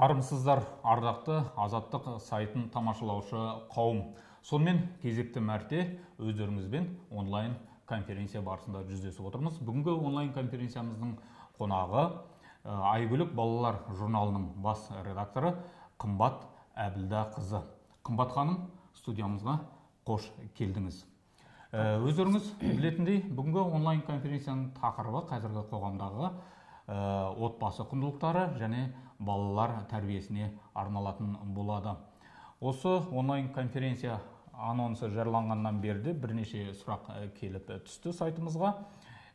армысыздар ардақты азаттық сайтын тамашалаушы қауым. Сонымен кезекті мәрте өздеріңізбен онлайн конференция барысында жүздесіп отырмыз. Бүгінгі онлайн конференциямыздың қонағы айгүлік балалар журналының бас редакторы қымбат әбілда қызы қымбат ханым студиямызға қош келдіңіз. Өздеріңіз білетіндей бүгінгі онлайн конференцияның тақырыбы қазіргі қоғамдағы отбасы құндылықтары және балалар тәрбиесіне арналатын болады. Осы онлайн конференция анонсы жарияланғаннан бері бірнеше сұрақ келіп түсті сайтымызға.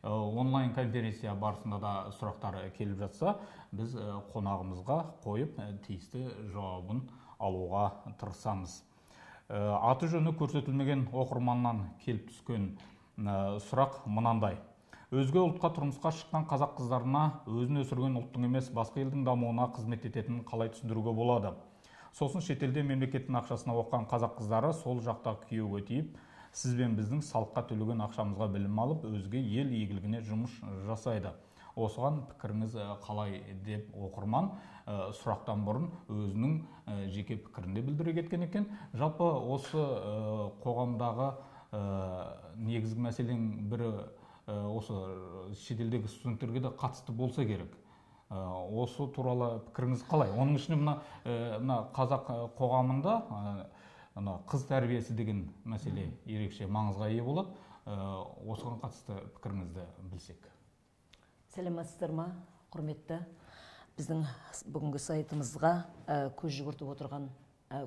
Онлайн конференция барысында да сұрақтар келіп жатса біз қонағымызға қойып тиісті жауабын алуға тырысамыз. Аты жөні көрсетілмеген оқырманнан келіп түскен сұрақ мынандай. Өзге ұлтқа тұрмысқа шыққан қазақ қыздарына өзін өсірген ұлттың емес басқа елдің дамуына қызмет ететінін қалай түсіндіруге болады? Сосын шетелде мемлекеттің ақшасына оқыған қазақ қыздары сол жақта күйеуге тиіп сіз бен біздің салыққа төлеген ақшамызға білім алып өзге ел игілігіне жұмыс жасайды. Осыған пікіріңіз қалай? деп оқырман сұрақтан бұрын өзінің жеке пікірін де білдіре кеткен екен. Жалпы осы қоғамдағы негізгі мәселенің бірі Э, осы э, шетелдегі студенттерге де қатысты болса керек. Э, осы туралы пікіріңіз қалай? Оның ішінде мына мына қазақ қоғамында мына қыз тәрбиесі деген мәселе ерекше маңызға ие болады. Осыған қатысты пікіріңізді білсек. Сәлеметсіздер ма құрметті. Біздің бүгінгі сайтымызға көз жүгіртіп отырған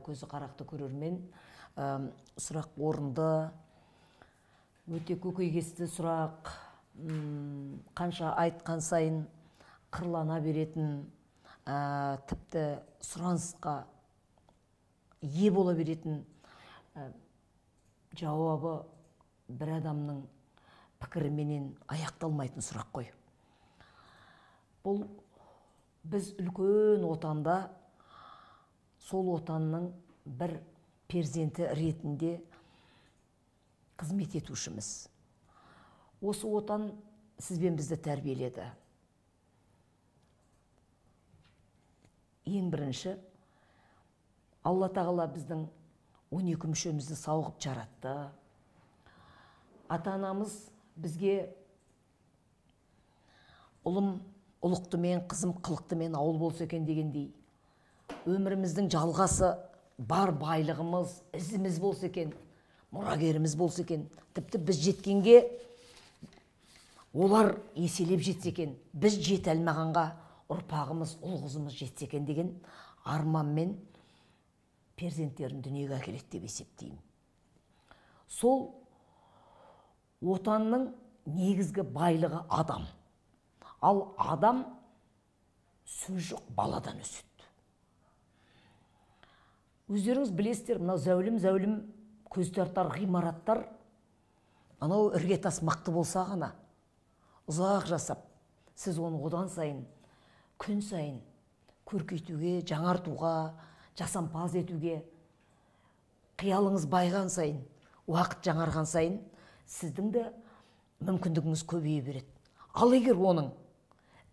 көзі қарақты көрермен сұрақ орынды өте көкейкесті сұрақ қанша айтқан сайын қырлана беретін ә, тіпті сұранысқа ие бола беретін ә, жауабы бір адамның пікіріменен аяқталмайтын сұрақ қой. Бұл біз үлкен отанда сол отанның бір перзенті ретінде қызмет етушіміз. Осы отан сізбен бізді тәрбиеледі. Ең бірінші алла тағала біздің 12 мүшемізді сауғып жаратты. Ата анамыз бізге ұлым ұлықтымен қызым қылықтымен ауыл болса екен дегендей өміріміздің жалғасы бар байлығымыз ізіміз болса екен. Мұрагеріміз болса екен. Тіпті біз жеткенге олар еселеп жетсе екен. Біз жете алмағанға ұрпағымыз ұл қызымыз жетсе екен деген арманмен перзенттерін дүниеге әкеледі деп есептеймін. Сол отанның негізгі байлығы адам. Ал адам сөз жоқ баладан өседі. Өздеріңіз білесіздер мынау зәулім зәулім көз тартар ғимараттар анау іргетас мықты болса ғана ұзақ жасап сіз оны одан сайын күн сайын көркейтуге жаңартуға жасампаз етуге қиялыңыз байған сайын уақыт жаңарған сайын сіздің де мүмкіндігіңіз көбейе береді. Ал егер оның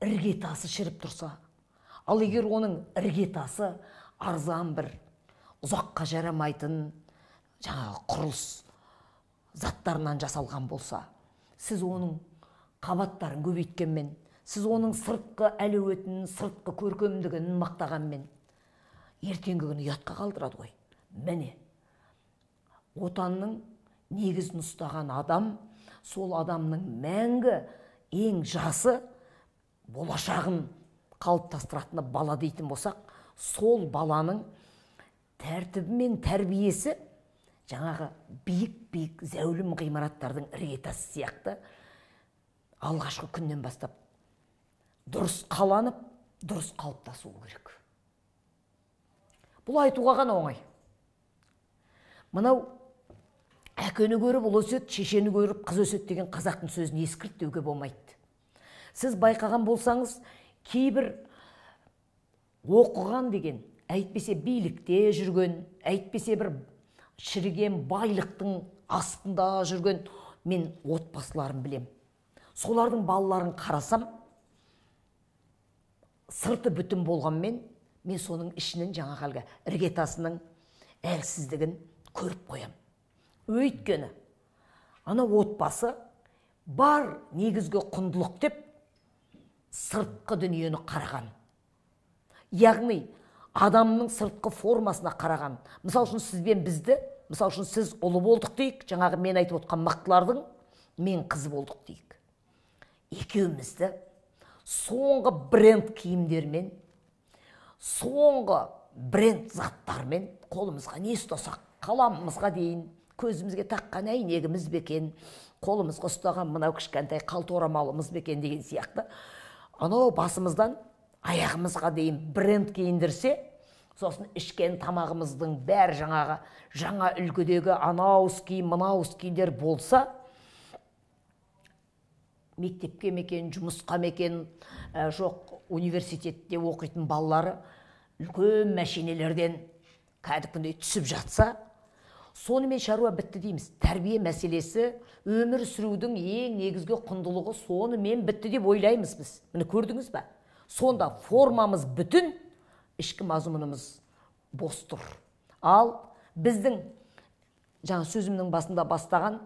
іргетасы шіріп тұрса ал егер оның іргетасы арзан бір ұзаққа жарамайтын жаңағы құрылыс заттарынан жасалған болса сіз оның қабаттарын көбейткенмен сіз оның сыртқы әлеуетін сыртқы көркемдігін мақтағанмен ертеңгі күні ұятқа қалдырады ғой. Міне отанның негізін ұстаған адам сол адамның мәңгі ең жасы болашағын қалыптастыратыны бала дейтін болсақ сол баланың тәртібі мен тәрбиесі жаңағы биік биік зәулім ғимараттардың іргетасы сияқты. Алғашқы күннен бастап дұрыс қаланып дұрыс қалыптасуы керек. Бұл айтуға ғана оңай. Мынау әкені көріп ұл өседі шешені көріп қыз өседі деген қазақтың сөзін ескірт деуге болмайды. Сіз байқаған болсаңыз кейбір оқыған деген әйтпесе билікте жүрген әйтпесе бір шіріген байлықтың астында жүрген мен отбасыларын білем. Солардың балаларын қарасам сырты бүтін болғанмен мен соның ішінің жаңағы әлгі іргетасының әлсіздігін көріп қоям. Өйткені ана отбасы бар негізгі құндылық деп сыртқы дүниені қараған. Яғни адамның сыртқы формасына қараған. Мысалы үшін сіз бен бізді мысалы үшін сіз ұлы болдық дейік. Жаңағы мен айтып отқан мықтылардың мен қыз болдық дейік. Екеумізді соңғы бренд киімдермен соңғы бренд заттармен қолымызға не ұстасақ? Қаламымызға дейін көзімізге таққан әйнегіміз бе екен? Қолымызға ұстаған мынау кішкентай қалта орамалымыз ба екен деген сияқты. Анау басымыздан аяғымызға дейін бренд киіндірсе сосын ішкен тамағымыздың бәрі жаңағы жаңа үлгідегі анау киім мынау киімдер болса мектепке мекен жұмысқа мекен ә, жоқ университетте оқитын балалары үлкен мәшинелерден кәдімгідей түсіп жатса сонымен шаруа бітті дейміз. Тәрбие мәселесі өмір сүрудің ең негізгі құндылығы сонымен бітті деп ойлаймыз біз. Міне көрдіңіз ба сонда формамыз бүтін ішкі мазмұнымыз бос тұр ал біздің жаңа сөзімнің басында бастаған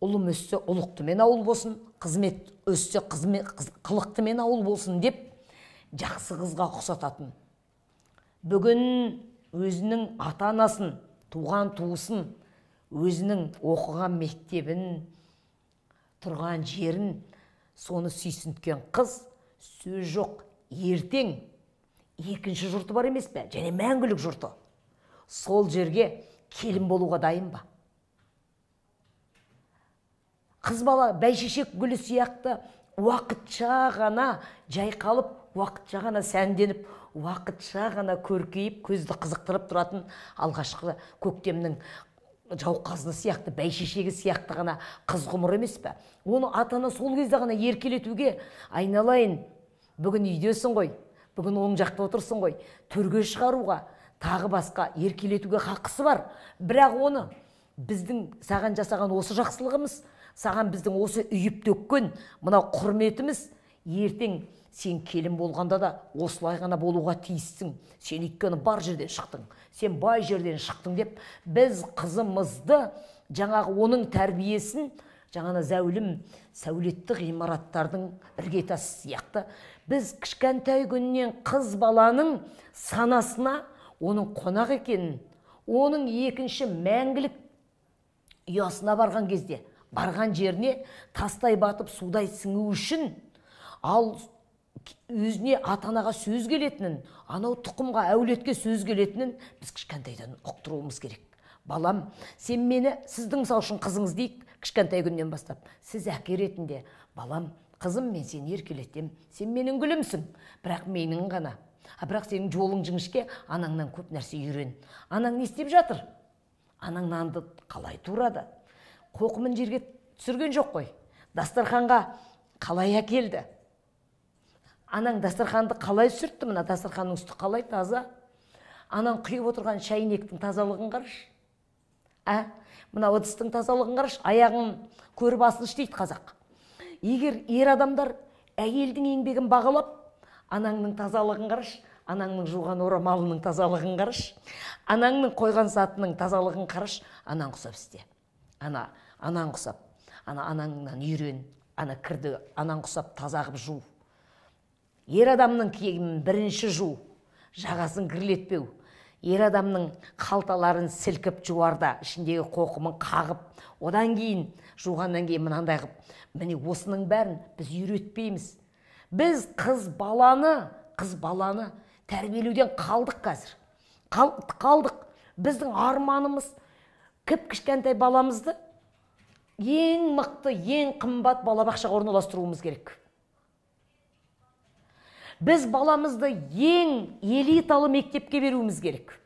ұлым өссе ұлықтымен ауыл болсын қызмет өссе қызмет қылықтымен ауыл болсын деп жақсы қызға ұқсататын. Бүгін өзінің ата анасын туған туысын өзінің оқыған мектебін тұрған жерін соны сүйсінткен қыз сөз жоқ. Ертең. Екінші жұрты бар емес пе? Және мәңгілік жұрты. Сол жерге келін болуға дайын ба? Қыз бала бәйшешек гүлі сияқты уақытша ғана жайқалып уақытша ғана сәнденіп уақытша ғана көркейіп көзді қызықтырып тұратын алғашқы көктемнің жауқазыны сияқты бәйшешегі сияқты ғана қыз ғұмыр емес пе? Оны ата ана сол кезде ғана еркелетуге айналайын. Бүгін үйдесің ғой бүгін оң жақта отырсың ғой. Төрге шығаруға тағы басқа еркелетуге хақысы бар. Бірақ оны біздің саған жасаған осы жақсылығымыз саған біздің осы үйіп төккен мынау құрметіміз ертең сен келін болғанда да осылай ғана болуға тиіссің. Сен өйткені бар жерден шықтың. Сен бай жерден шықтың деп біз қызымызды жаңағы оның тәрбиесін жаңағы зәулім сәулетті ғимараттардың іргетасы сияқты біз кішкентай күннен қыз баланың санасына оның қонақ екенін оның екінші мәңгілік ұясына барған кезде барған жеріне тастай батып судай сіңу үшін ал өзіне ата анаға сөз келетінін анау тұқымға әулетке сөз келетінін біз кішкентайдан ұқтыруымыз керек. Балам сен мені сіздің мысалы үшін қызыңыз дейік кішкентай күннен бастап. Сіз әке ретінде балам қызым мен сені еркелетем, сен менің гүлімсің бірақ менің ғана. А бірақ сенің жолың жіңішке анаңнан көп нәрсе үйрен. Анаң не істеп жатыр? Анаң нанды қалай турады? Қоқымын жерге түсірген жоқ қой. Дастарханға қалай әкелді? Анаң дастарханды қалай сүртті мына? Дастарханның үсті қалай таза? Анаң құйып отырған шәйнектің тазалығын қарашы. Ә? Мына ыдыстың тазалығын қарашы. Аяғын көріп асыныш дейді қазақ. Егер ер адамдар әйелдің еңбегін бағалап анаңның тазалығын қарашы. Анаңның жуған орамалының тазалығын қарашы. Анаңның қойған затының тазалығын қарашы. Анаң құсап істе. Ана анаң құсап. Ана анаңнан үйрен. Ана кірді. Анаң құсап таза қылып жу. Ер адамның киімін бірінші жу жағасын кірлетпеу ер адамның қалталарын сілкіп жуарда ішіндегі қоқымын қағып одан кейін жуғаннан кейін мынандай қылып міне осының бәрін біз үйретпейміз. Біз қыз баланы қыз баланы тәрбиелеуден қалдық қазір. Қалдық. Біздің арманымыз кіп кішкентай баламызды ең мықты ең қымбат балабақшаға орналастыруымыз керек біз баламызды ең элиталы мектепке беруіміз керек.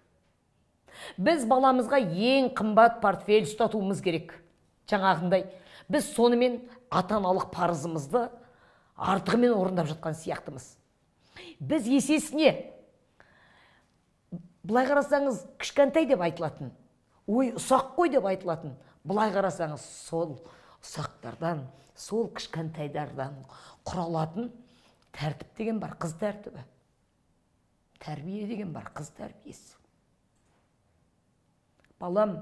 Біз баламызға ең қымбат портфель ұстатуымыз керек. Жаңағындай біз сонымен ата аналық парызымызды артығымен орындап жатқан сияқтымыз. Біз есесіне былай қарасаңыз кішкентай деп айтылатын ой ұсақ қой деп айтылатын былай қарасаңыз сол ұсақтардан сол кішкентайдардан құралатын тәртіп деген бар қыз тәртібі тәрбие деген бар қыз тәрбиесі балам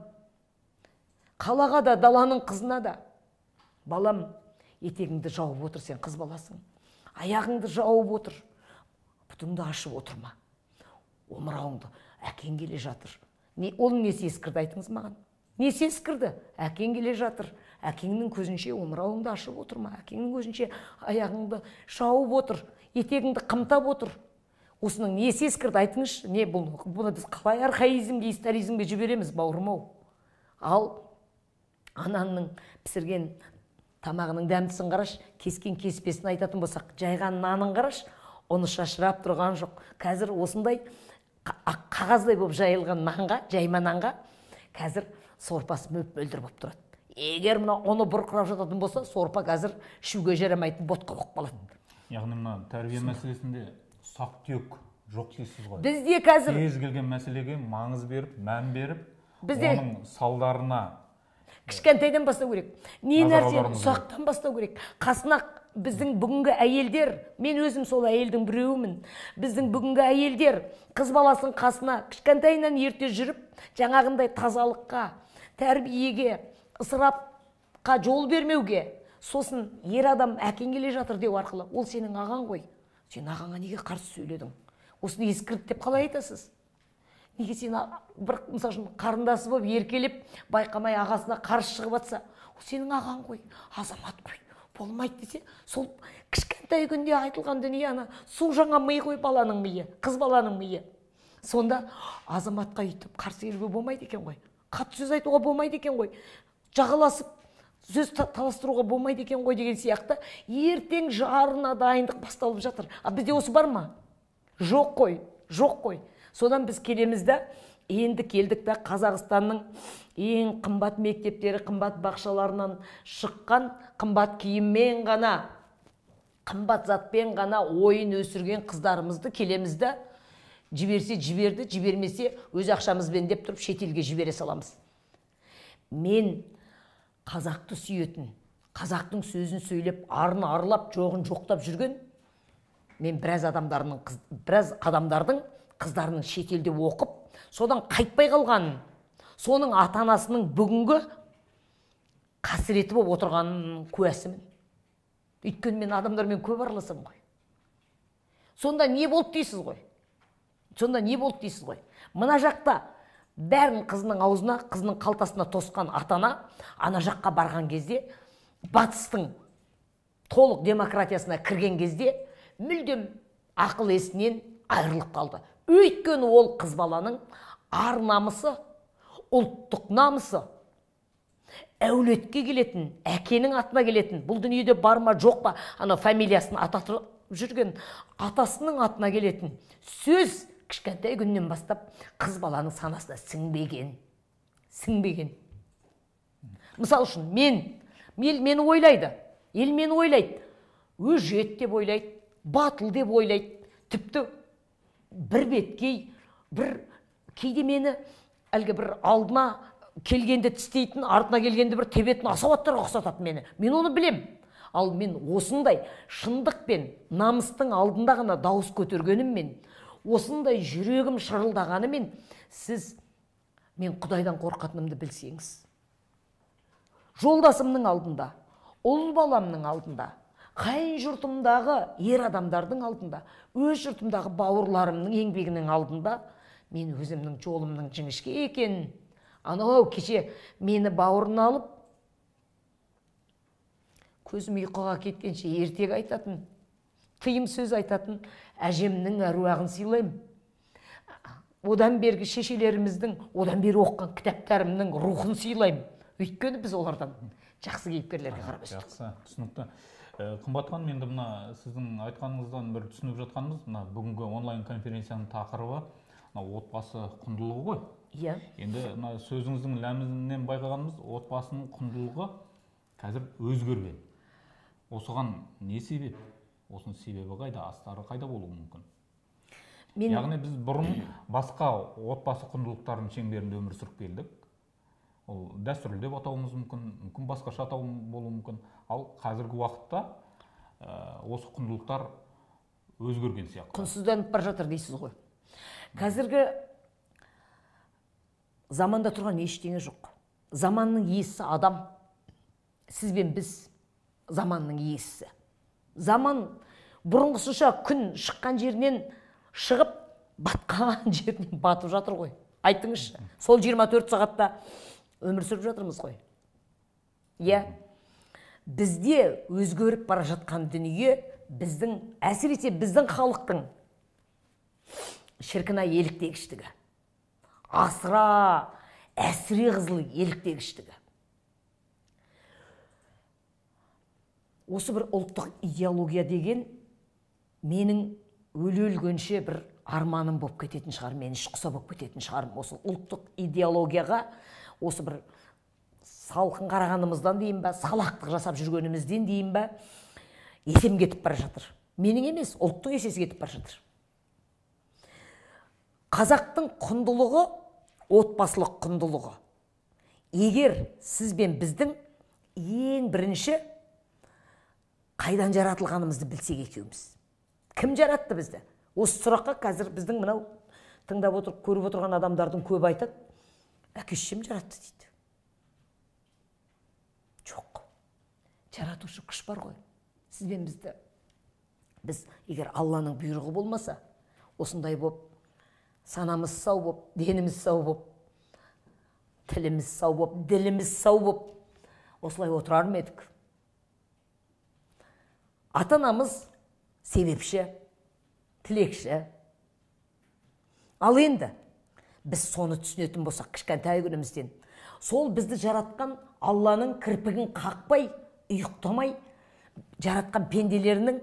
қалаға да даланың қызына да балам етегіңді жауып отыр сен қыз баласың аяғыңды жауып отыр бұтыңды ашып отырма омырауыңды әкең келе жатыр не ол несі ескірді айтыңыз маған несі ескірді әкең келе жатыр әкеңнің көзінше омырауыңды ашып отырма әкеңнің көзінше аяғыңды шауып отыр етегіңді қымтап отыр. Осының несі ескірді айтыңызшы? Не бұл бұны біз қалай архаизмге историзмге жібереміз бауырым ау? Ал анаңның пісірген тамағының дәмдісін қарашы кескен кеспесін айтатын болсақ жайған нанын қарашы ұны шашырап тұрған жоқ. Қазір осындай қағаздай болып жайылған нанға жайма нанға қазір сорпасы мөп мөлдір болып тұрады егер мына ұны бұрқырап жататын болса сорпа қазір ішуге жарамайтын ботқа болып қалады яғни мына тәрбие мәселесінде ұсақ түйек жоқ дейсіз ғой. Бізде қазір кез келген мәселеге маңыз беріп мән беріп Бізде- оның салдарына кішкентайдан бастау керек. Не нәрсені аударуымыз ұсақтан бастау керек. Қасына біздің бүгінгі әйелдер мен өзім сол әйелдің біреуімін. Біздің бүгінгі әйелдер қыз баласын қасына кішкентайынан ерте жүріп жаңағындай тазалыққа тәрбиеге ысырапқа жол бермеуге сосын ер адам әкең келе жатыр деу арқылы ол сенің ағаң ғой. Сен ағаңа неге қарсы сөйледің? Осыны ескірді деп қалай айтасыз? Неге сен бір мысалы үшін қарындасы болып еркелеп байқамай ағасына қарсы шығып жатса ол сенің ағаң ғой. Азамат қой болмайды десе сол кішкентай күнде айтылған дүние ана су жаңа ми ғой баланың миы қыз баланың миы. Сонда азаматқа өйтіп қарсы келуге болмайды екен ғой. Қатты сөз айтуға болмайды екен ғой. Жағаласып сөз та- таластыруға болмайды екен ғой деген сияқты ертең жарына дайындық басталып жатыр. А бізде осы бар ма? Жоқ қой жоқ қой. Содан біз келеміз да енді келдік та қазақстанның ең қымбат мектептері қымбат бақшаларынан шыққан қымбат киіммен ғана қымбат затпен ғана ойын өсірген қыздарымызды келеміз да жіберсе жіберді жібермесе өз ақшамызбен деп тұрып шетелге жібере саламыз. Мен қазақты сүйетін қазақтың сөзін сөйлеп арын арылап жоғын жоқтап жүрген мен біраз адамдардың қыз, біраз адамдардың қыздарының шетелде оқып содан қайтпай қалғанын соның ата анасының бүгінгі қасіреті болып отырғанының куәсімін. Өйткені мен адамдармен көп араласамын ғой. Сонда не болды дейсіз ғой? Сонда не болды дейсіз ғой? Мына жақта бәрін қызының аузына қызының қалтасына тосқан ата ана ана жаққа барған кезде батыстың толық демократиясына кірген кезде мүлдем ақыл есінен айырылып қалды. Өйткені ол қыз баланың ар намысы ұлттық намысы. Әулетке келетін әкенің атына келетін бұл дүниеде бар ма жоқ па анау фамилиясын ататырып жүрген атасының атына келетін сөз кішкентай күннен бастап қыз баланың санасына сіңбеген. Сіңбеген. Мысалы үшін мен ел мені ойлайды ел мені ойлайды өжет деп ойлайды батыл деп ойлайды. Тіпті бір беткей бір кейде мені әлгі бір алдына келгенде тістейтін артына келгенде бір тебетін асауаттарға ұқсатады мені. Мен оны білем. Ал мен осындай шындық пен намыстың алдында ғана дауыс көтергеніммен осындай жүрегім шырылдағанымен сіз мен құдайдан қорқатынымды білсеңіз. Жолдасымның алдында ұл баламның алдында қайын жұртымдағы ер адамдардың алдында өз жұртымдағы бауырларымның еңбегінің алдында мен өзімнің жолымның жіңішке екенін анау кеше мені бауырына алып көзім ұйқыға кеткенше ертегі айтатын тыйым сөз айтатын әжемнің әруағын сыйлаймын. Одан бергі шешелеріміздің одан бері оқыған кітаптарымның рухын сыйлаймын. Өйткені біз олардан жақсы кейіпкерлерге қарап өстік. жақсы түсінікті. Ә, қымбат ханым енді мына сіздің айтқаныңыздан бір түсініп жатқанымыз мына бүгінгі онлайн конференцияның тақырыбы мына отбасы құндылығы ғой. Иә. Енді мына сөзіңіздің ләмінен байқағанымыз отбасының құндылығы қазір өзгерген. Осыған не себеп? Осының себебі қайда астары қайда болуы мүмкін? Мен яғни біз бұрын басқа отбасы құндылықтарының шеңберінде өмір сүріп келдік. Ол дәстүрлі деп атауымыз мүмкін мүмкін басқаша атау болуы мүмкін. Ал қазіргі уақытта ә, осы құндылықтар өзгерген сияқты. Құнсызданып бара жатыр дейсіз ғой. Қазіргі заманда тұрған ештеңе жоқ. Заманның иесі адам. Сіз бен біз заманның иесі заман бұрынғысынша күн шыққан жерінен шығып батқан жерінен батып жатыр ғой. Айтыңызшы сол 24 сағатта өмір сүріп жатырмыз ғой. Иә? Бізде өзгеріп бара жатқан дүние біздің әсіресе біздің халықтың шіркін ай еліктегіштігі. Асыра әсіре қызыл еліктегіштігі. Осы бір ұлттық идеология деген менің өле өлгенше бір арманым болып кететін шығар мен ішқұса болып кететін шығармын осы ұлттық идеологияға осы бір салқын қарағанымыздан дейін ба салақтық жасап жүргенімізден дейін ба есем кетіп бара жатыр. Менің емес ұлттың есесі кетіп бара жатыр. Қазақтың құндылығы отбасылық құндылығы. Егер сіз бен біздің ең бірінші қайдан жаратылғанымызды білсек екеуміз. Кім жаратты бізді? Осы сұраққа қазір біздің мынау тыңдап отырып көріп отырған адамдардың көбі айтады әке шешем жаратты дейді. Жоқ. Жаратушы күш бар ғой. Сіз бен бізді. Біз егер алланың бұйрығы болмаса осындай боп санамыз сау боп деніміз сау боп тіліміз сау боп діліміз сау боп осылай отырар ма едік? Ата анамыз себепші тілекші. Ал енді біз соны түсінетін болсақ кішкентай күнімізден сол бізді жаратқан алланың кірпігін қақпай ұйықтамай жаратқан пенделерінің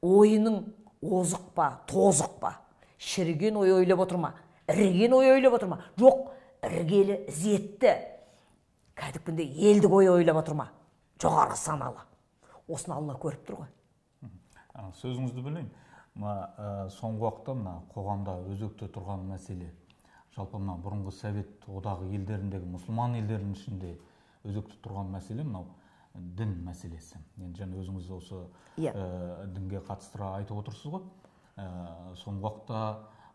ойының озық па тозық па шіріген ой ойлап отыр ма? Іріген ой ойлап отыр ма? Жоқ іргелі ізетті кәдімгідей елдік ой ойлап отыр ма? Жоғары саналы. Осыны алла көріп тұр ғой. Сөзіңізді бөлейін мына соңғы уақытта мына қоғамда өзекте тұрған мәселе. Жалпы мына бұрынғы совет одағы елдеріндегі мұсылман елдерінің ішінде өзекте тұрған мәселе мынау дін мәселесі. Енді және өзіңіз осы иә. дінге қатыстыра айтып отырсыз ғой. Ә, соңғы уақытта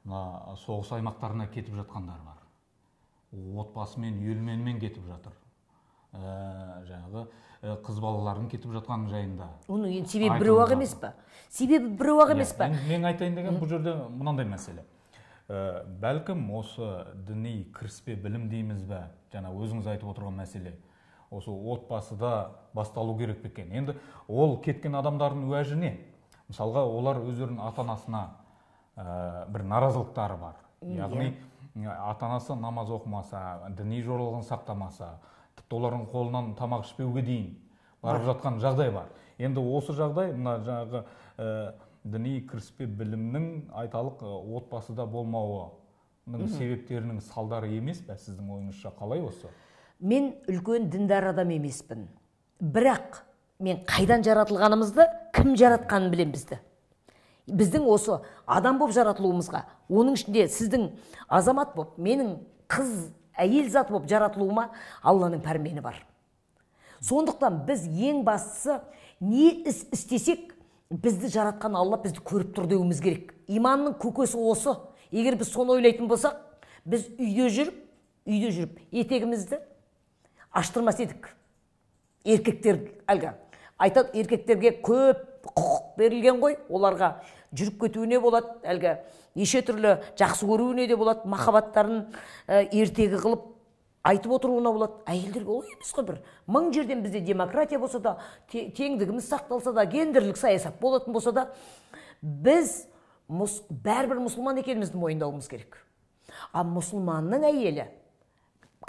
мына соғыс аймақтарына кетіп жатқандар бар. Отбасымен үйелменімен кетіп жатыр. Ә, жаңағы Э, қыз балалардың кетіп жатқан жайында. Оның енді себебі біреу ақ емес па? Себебі біреу ақ емес па? мен айтайын деген бұл жерде мынандай мәселе. Ә, бәлкім осы діни кіріспе білім дейміз бе? Жаңа өзіңіз айтып отырған мәселе. Осы отбасыда басталу керек пе екен енді ол кеткен адамдардың уәжі не мысалға олар өздерінің ата анасына ә, бір наразылықтары бар. Яғни ата анасы намаз оқымаса діни жоралғын сақтамаса олардың қолынан тамақ ішпеуге дейін барып жатқан жағдай бар. Енді осы жағдай мына жаңағы ә, діни кіріспе білімнің айталық отбасыда болмауының себептерінің салдары емес пе сіздің ойыңызша? Қалай осы? Мен үлкен діндар адам емеспін. Бірақ мен қайдан жаратылғанымызды кім жаратқанын білемін бізді. Біздің осы адам болып жаратылуымызға оның ішінде сіздің азамат болып менің қыз әйел заты болып жаратылуыма алланың пәрмені бар. Сондықтан біз ең бастысы не іс істесек бізді жаратқан алла бізді көріп тұр деуіміз керек. Иманның көкесі осы. Егер біз соны ойлайтын болсақ біз үйде жүріп үйде жүріп етегімізді аштырмас едік. Еркектер әлгі айтады еркектерге көп құқық берілген ғой. Оларға жүріп кетуіне болады әлгі. Неше түрлі жақсы көруіне де болады махаббаттарын ә, ертегі қылып айтып отыруына болады. Әйелдерге олай емес қой бір. Мың жерден бізде демократия болса да теңдігіміз сақталса да гендерлік саясат болатын болса да біз мұс, бәрібір мұсылман екенімізді мойындауымыз керек. Ал мұсылманның әйелі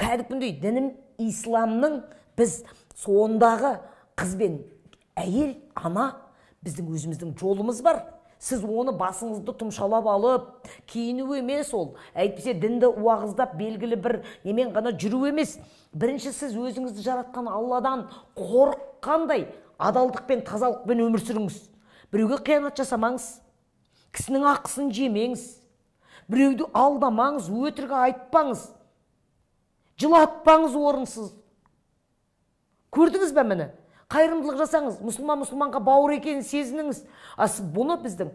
кәдімгідей дінім исламның біз сондағы қыз бен әйел ана біздің өзіміздің жолымыз бар. Сіз оны басыңызды тұмшалап алып киіну емес ол. Әйтпесе дінді уағыздап белгілі бір немен ғана жүру емес. Бірінші сіз өзіңізді жаратқан алладан қорыққандай адалдық пен тазалықпен өмір сүріңіз. Біреуге қиянат жасамаңыз кісінің ақысын жемеңіз. Біреуді алдамаңыз өтірік айтпаңыз жылатпаңыз орынсыз. Көрдіңіз бе міне қайырымдылық жасаңыз мұсылман мұсылманға бауыр екенін сезініңіз. Бұны біздің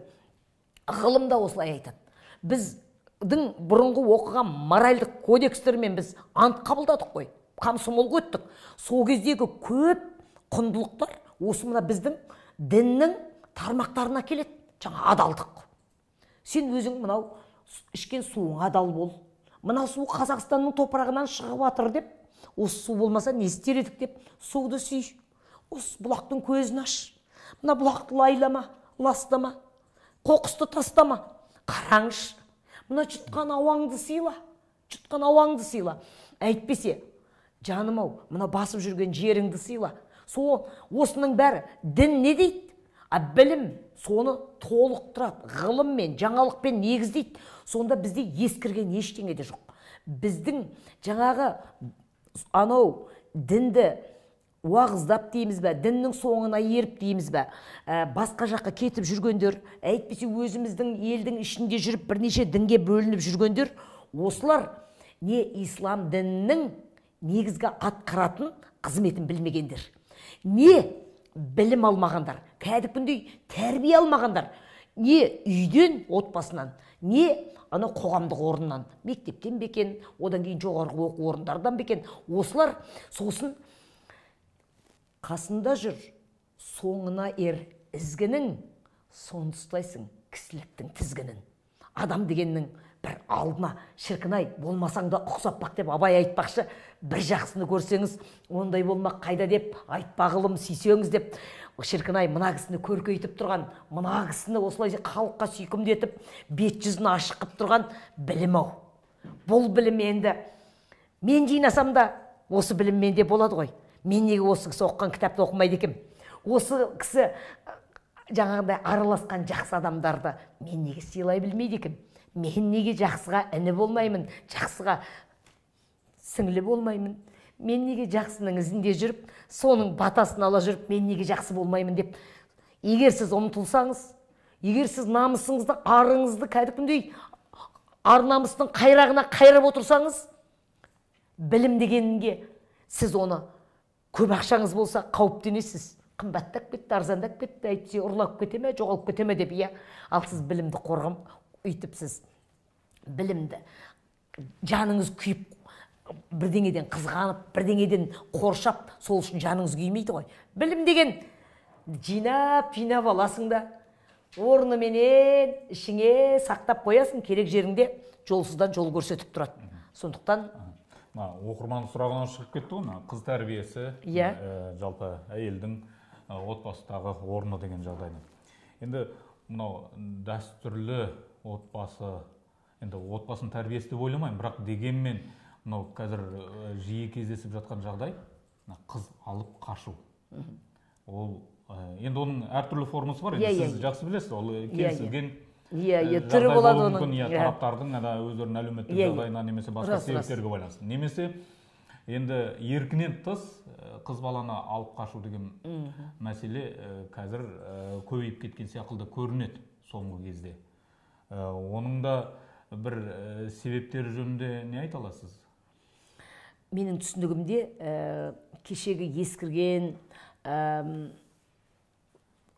ғылым да осылай айтады. Біздің бұрынғы оқыған моральдық кодекстермен біз ант қабылдадық қой. Комсомолға өттік. Сол кездегі көп құндылықтар осы мына біздің діннің тармақтарына келеді. Жаңа адалдық. Сен өзің мынау ішкен суың адал бол. Мына су қазақстанның топырағынан шығып жатыр деп. Осы су болмаса не істер едік деп суды сүй. Осы бұлақтың көзін аш. Мына бұлақты лайлама ластама қоқысты тастама қараңызшы мына жұтқан ауаңды сыйла жұтқан ауаңды сыйла. Әйтпесе жаным ау мына басып жүрген жеріңді сыйла. Сол осының бәрі дін не дейді? А білім соны толықтырады ғылыммен жаңалықпен негіздейді. Сонда бізде ескірген ештеңе де жоқ. Біздің жаңағы анау дінді уағыздап дейміз бе діннің соңына еріп дейміз бе. Ә, басқа жаққа кетіп жүргендер әйтпесе өзіміздің елдің ішінде жүріп бірнеше дінге бөлініп жүргендер осылар не ислам дінінің негізгі атқаратын қызметін білмегендер не білім алмағандар кәдімгідей тәрбие алмағандар не үйден отбасынан не ана қоғамдық орыннан мектептен бекен одан кейін жоғарғы оқу орындардан бекен осылар сосын қасында жүр. Соңына ер ізгінің соны ұстайсың кісіліктің тізгінін. Адам дегеннің бір алдына шіркін ай болмасаң да ұқсап бақ деп абай айтпақшы. Бір жақсыны көрсеңіз ондай болмақ қайда? деп айтпағылым сүйсеңіз деп. Шіркін ай мына кісіні көркейтіп тұрған мына кісіні осылай халыққа сүйкімді етіп бет жүзін ашық қылып тұрған білім ау. Бұл білім енді мен жинасам да осы білім менде болады ғой. Мен неге осы кісі оқыған кітапты оқымайды екенмін? Осы кісі жаңағыдай араласқан жақсы адамдарды мен неге сыйлай білмейді екенмін? Мен неге жақсыға іні болмаймын? Жақсыға сіңлі болмаймын? Мен неге жақсының ізінде жүріп соның батасын ала жүріп мен неге жақсы болмаймын деп? Егер сіз ұмтылсаңыз егер сіз намысыңызды арыңызды кәдімгідей ар намыстың қайрағына қайрап отырсаңыз білім дегенге сіз оны көп ақшаңыз болса қауіптенесіз. Қымбаттап кетті арзандап кетті. Әйтпесе ұрлап кете ме жоғалып кете ме деп иә? Ал сіз білімді қорғам өйтіп сіз білімді. Жаныңыз күйіп бірдеңеден қызғанып бірдеңеден қоршап сол үшін жаныңыз күймейді ғой. Білім деген жинап жинап аласың да орныменен ішіңе сақтап қоясың керек жеріңде жолсыздан жол көрсетіп тұрады. Сондықтан мына оқырман сұрағынан шығып кетті ғой мына қыз тәрбиесі. Иә. Жалпы әйелдің отбасыдағы орны деген жағдайда енді мынау дәстүрлі отбасы енді отбасының тәрбиесі деп ойламаймын бірақ дегенмен мынау қазір жиі кездесіп жатқан жағдай қыз алып қашу. Ол енді оның әртүрлі формасы бар енді иә, сіз иә. жақсы білесіз ол келісілген иә иә түрі болады оның. иә тараптардың ана өздерінің әлеуметтік жағдайына немесе басқа себептерге байланысты. Немесе енді еркінен тыс қыз баланы алып қашу деген мәселе қазір көбейіп кеткен сияқты көрінеді соңғы кезде. Оның да бір себептері жөнінде не айта аласыз? Менің түсінігімде кешегі ескірген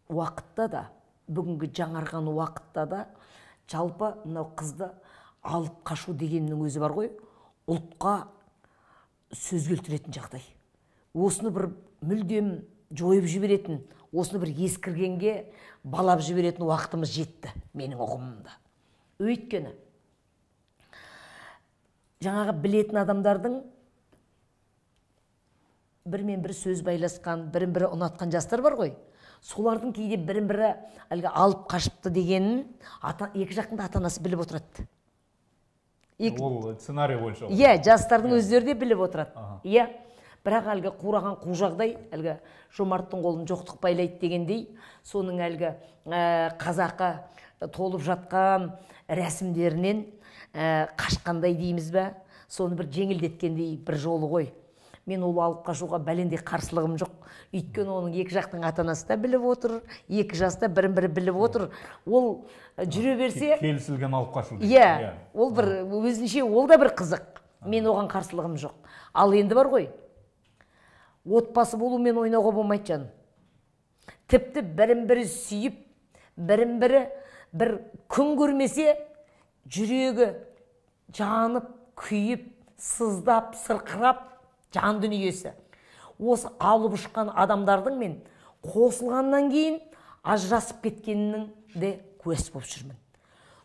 уақытта да бүгінгі жаңарған уақытта да жалпы мынау қызды алып қашу дегеннің өзі бар ғой. Ұлтқа сөз келтіретін жағдай. Осыны бір мүлдем жойып жіберетін осыны бір ескіргенге балап жіберетін уақытымыз жетті менің ұғымымда. Өйткені жаңағы білетін адамдардың бірімен бірі сөз байласқан бірін бірі ұнатқан жастар бар ғой. Солардың кейде бірін бірі әлгі алып қашыпты дегенін ата, екі жақтың да ата анасы біліп отырады. Екі... ол сценарий бойынша иә жастардың өздері де біліп отырады. Иә. Бірақ әлгі қураған қу жағдай әлгі жомарттың қолын жоқтық байлайды дегендей соның әлгі ә, қазақы толып жатқан рәсімдерінен ә, қашқандай дейміз бе? Соны бір жеңілдеткендей бір жолы ғой. Мен ол алып қашуға бәлендей қарсылығым жоқ. Өйткені оның екі жақтың ата анасы да біліп отыр екі жас та бірін бірі біліп отыр. Ол жүре берсе келісілген алып қашу иә, иә. ол бір өзінше ол да бір қызық. Мен оған қарсылығым жоқ. Ал енді бар ғой. Отбасы болумен ойнауға болмайды жаным тіпті бірін бірі сүйіп бірін бірі бір күн көрмесе жүрегі жанып күйіп сыздап сырқырап жан дүниесі. Осы алып ұшқан адамдардың мен қосылғаннан кейін ажырасып кеткенінің де куәсі болып жүрмін.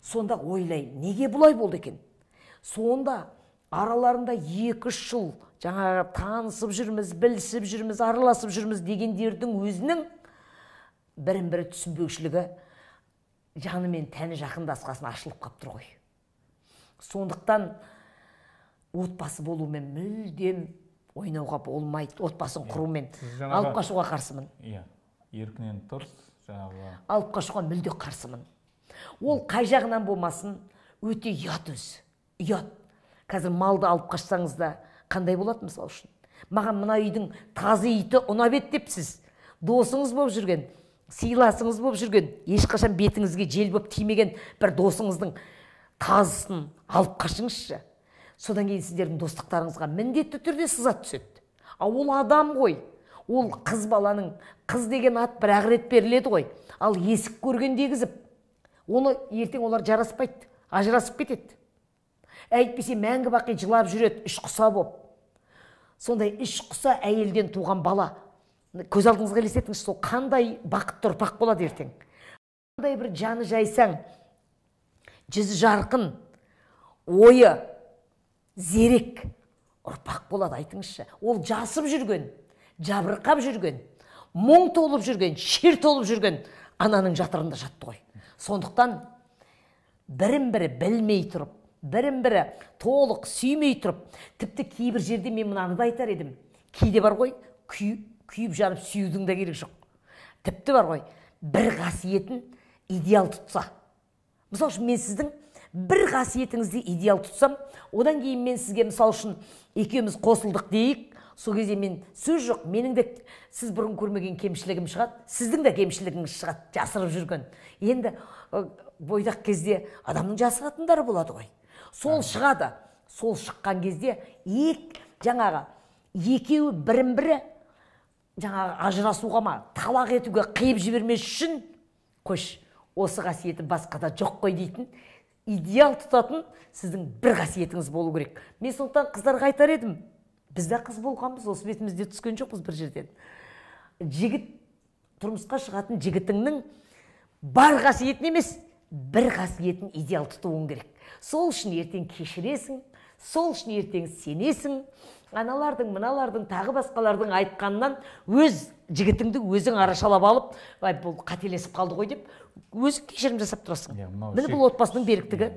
Сонда ойлаймын неге бұлай болды екен? Сонда араларында екі үш жыл жаңағы танысып жүрміз білісіп жүрміз араласып жүрміз дегендердің өзінің бірін бірі түсінбеушілігі жаны мен тәні жақындасқасын ашылып қалып тұр ғой. Сондықтан отбасы болумен мүлдем ойнауға болмайды отбасын құрумен жаңағы- алып қашуға қарсымын. Иә еркінен тыс жаңағы. Алып қашуға мүлде қарсымын. Ол қай жағынан болмасын өте ұят өзі ұят. Қазір малды алып қашсаңыз да қандай болады мысалы үшін? Маған мына үйдің тазы иті ұнап еді деп сіз досыңыз болып жүрген сыйласыңыз болып жүрген ешқашан бетіңізге жел болып тимеген бір досыңыздың тазысын алып қашыңызшы. Содан кейін сіздердің достықтарыңызға міндетті түрде сызат түседі. Ал ол адам ғой. Ол қыз баланың қыз деген ат бір ақ рет беріледі ғой. Ал есік көрген дегізіп оны ертең олар жараспайды ажырасып кетеді. Әйтпесе мәңгі бақи жылап жүреді іш құса боп. Сондай іш құса әйелден туған бала көз алдыңызға елестетіңізші сол қандай бақытты ұрпақ болады ертең? Қандай бір жаны жайсаң жүзі жарқын ойы зерек. Ұрпақ болады айтыңызшы. Ол жасып жүрген жабырқап жүрген мұң толып жүрген шер толып жүрген ананың жатырында жатты ғой. Сондықтан бірін бірі білмей тұрып бірін бірі толық сүймей тұрып тіпті кейбір жерде мен мынаны да айтар едім. Кейде бар ғой күй, күйіп жанып сүюдің де керек жоқ. Тіпті бар ғой бір қасиетін идеал тұтса. Мысалы үшін мен сіздің бір қасиетіңізді идеал тұтсам одан кейін мен сізге мысалы үшін екеуміз қосылдық дейік. Сол кезде мен сөз жоқ менің де сіз бұрын көрмеген кемшілігім шығады сіздің де кемшілігіңіз шығады жасырып жүрген. Енді бойдақ кезде адамның жасыратындары болады ғой. Сол шығады. Сол шыққан кезде ек жаңағы екеуі бірін бірі жаңағы ажырасуға ма талақ етуге қиып жібермес үшін қош осы қасиеті басқада жоқ қой дейтін. Идеал тұтатын сіздің бір қасиетіңіз болу керек. Мен сондықтан қыздарға айтар едім. Біз де қыз болғанбыз осы бетімізде түскен жоқпыз бір жерден. Жігіт тұрмысқа шығатын жігітіңнің бар қасиетін емес бір қасиетін идеал тұтуың керек. Сол үшін ертең кешіресің сол үшін ертең сенесің. Аналардың мыналардың тағы басқалардың айтқанынан өз жігітіңді өзің арашалап алып бұл қателесіп қалды ғой деп өзің кешірім жасап тұрасың. Міне бұл отбасының беріктігі.